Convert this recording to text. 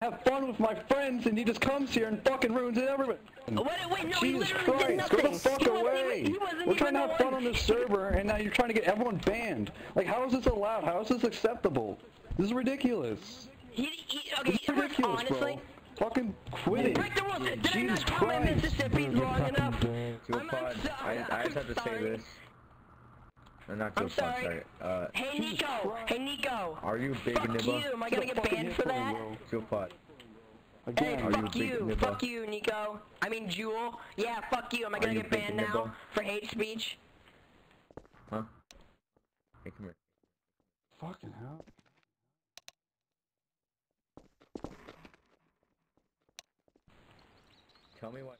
have fun with my friends and he just comes here and fucking ruins it everybody. Wait, wait, no, he Jesus did Christ, go the fuck He wasn't away! even- he wasn't We're trying to have fun on this server and now you're trying to get everyone banned. Like how is this allowed? How is this acceptable? This is ridiculous. He, he, okay, This is ridiculous, honestly, bro. Fucking quit it. break the rules. Did I Jesus not call my Christ. Mississippi long enough? I'm- I'm so- I, I just have to say I'm this. Uh, not I'm Pod, sorry. sorry. Uh, Hey, Nico. Hey, Nico. are you big Fuck nibba? you. Am I gonna get banned for for that? bro. Joe Pod. Hey, Again. Are you fuck big you. Fuck you, Nico. I mean, Jewel. Yeah, fuck you. Am I gonna get banned now nibba? for hate speech? Huh? Hey, come here. Fucking hell. Tell me what.